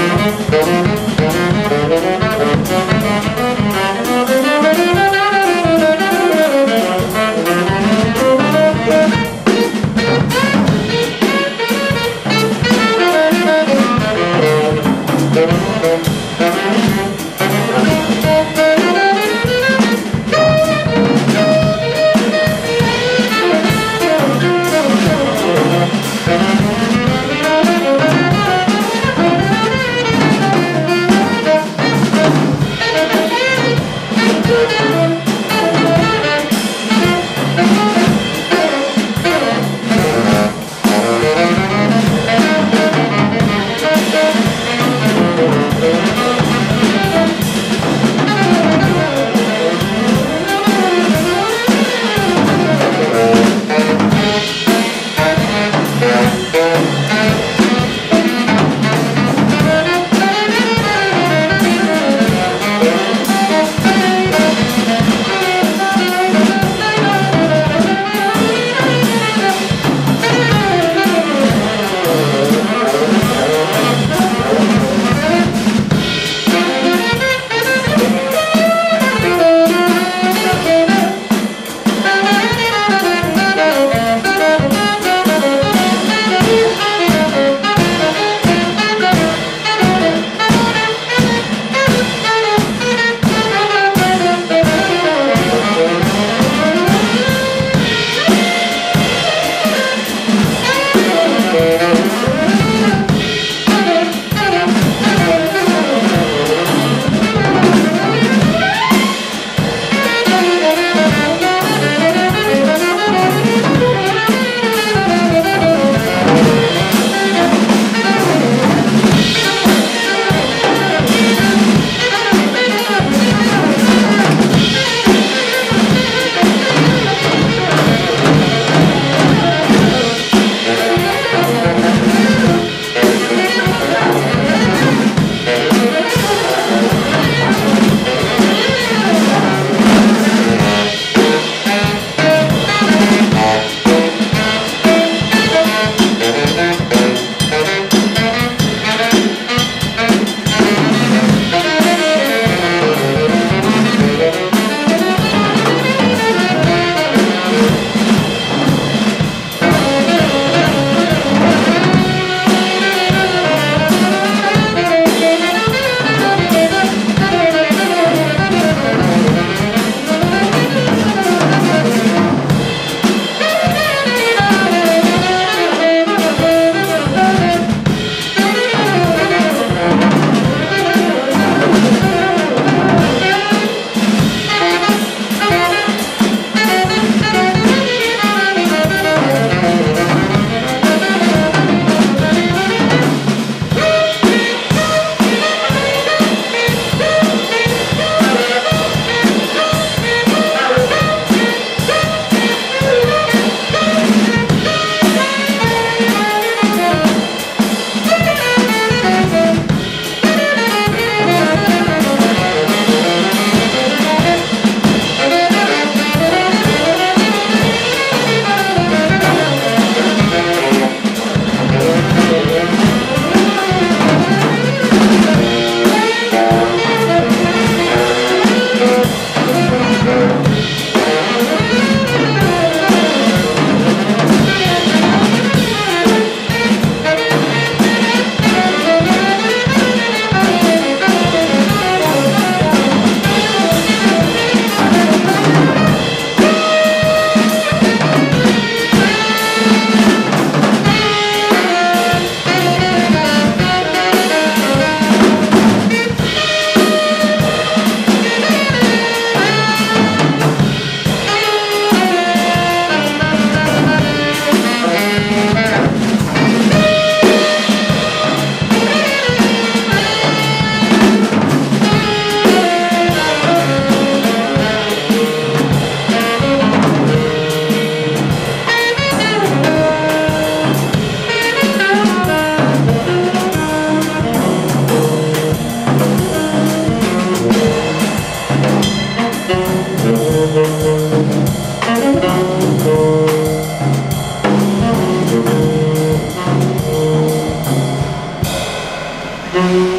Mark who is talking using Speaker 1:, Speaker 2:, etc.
Speaker 1: Música Música